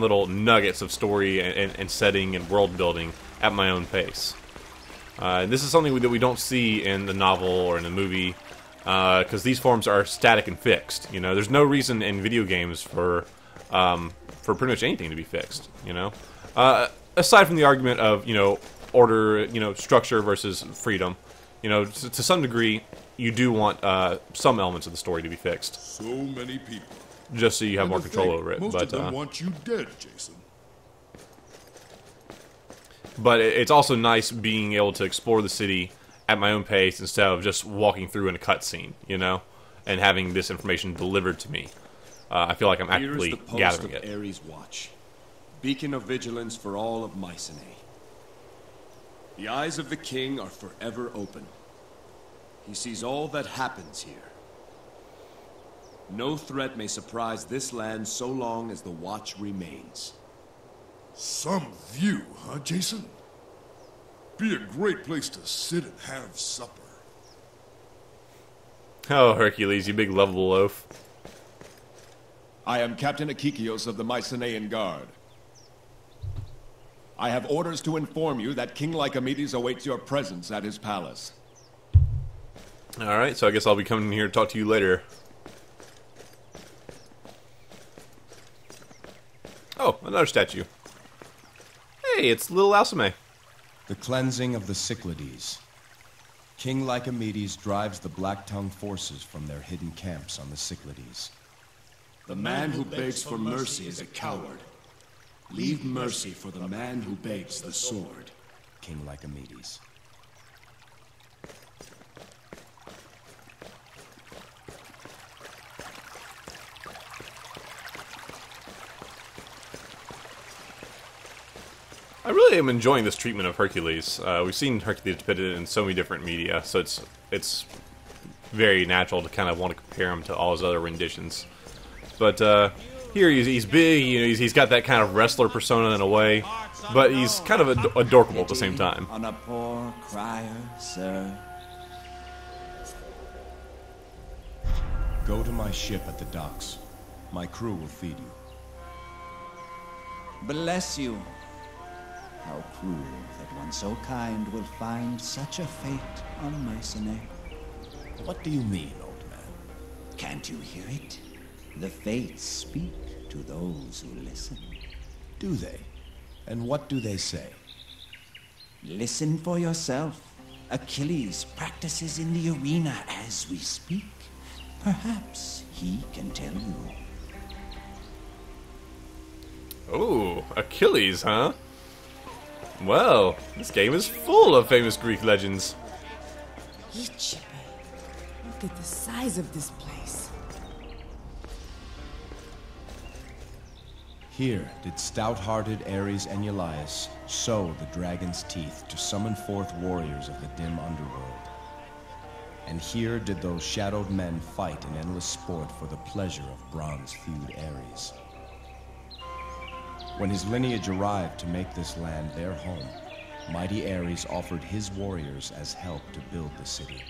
little nuggets of story and, and, and setting and world building at my own pace. Uh, this is something that we don't see in the novel or in the movie because these forms are static and fixed. You know, there's no reason in video games for um, for pretty much anything to be fixed. You know, uh, aside from the argument of you know order, you know structure versus freedom. You know, to, to some degree, you do want uh, some elements of the story to be fixed, So many people. Just so you have And more control over it. Most but of them uh, want you dead, Jason. but it- it's also nice being able to explore the city at my own pace instead of just walking through in a cutscene, you know, and having this information delivered to me. Uh, I feel like I'm Here is the post gathering of it. Ares Watch, beacon of vigilance for all of Mycenae. The eyes of the king are forever open. He sees all that happens here. No threat may surprise this land so long as the watch remains. Some view, huh, Jason? Be a great place to sit and have supper. Oh, Hercules, you big lovable loaf. I am Captain Akikios of the Mycenaean Guard. I have orders to inform you that King Lycomedes awaits your presence at his palace. All right, so I guess I'll be coming here to talk to you later. Oh, another statue. Hey, it's little Alceme. The cleansing of the Cyclades. King Lycomedes drives the Black Tongue forces from their hidden camps on the Cyclades. The man who begs for mercy is a coward. Leave mercy for the man who begs the sword. King Lycomedes. I really am enjoying this treatment of Hercules. Uh, we've seen Hercules depicted in so many different media, so it's it's very natural to kind of want to compare him to all his other renditions. But uh, here he's, he's big, you know, he's, he's got that kind of wrestler persona in a way, but he's kind of ad- adorable at the same time. On a poor crier, sir. Go to my ship at the docks. My crew will feed you. Bless you. How cruel that one so kind will find such a fate on Mycenae. What do you mean, old man? Can't you hear it? The fates speak to those who listen. Do they? And what do they say? Listen for yourself. Achilles practices in the arena as we speak. Perhaps he can tell you. Oh, Achilles, huh? Well, this game is full of famous Greek legends. Ichibe. Look at the size of this place. Here did stout-hearted Ares and Eulias sow the dragon's teeth to summon forth warriors of the dim underworld. And here did those shadowed men fight in endless sport for the pleasure of bronze-thewed Ares. When his lineage arrived to make this land their home, mighty Ares offered his warriors as help to build the city.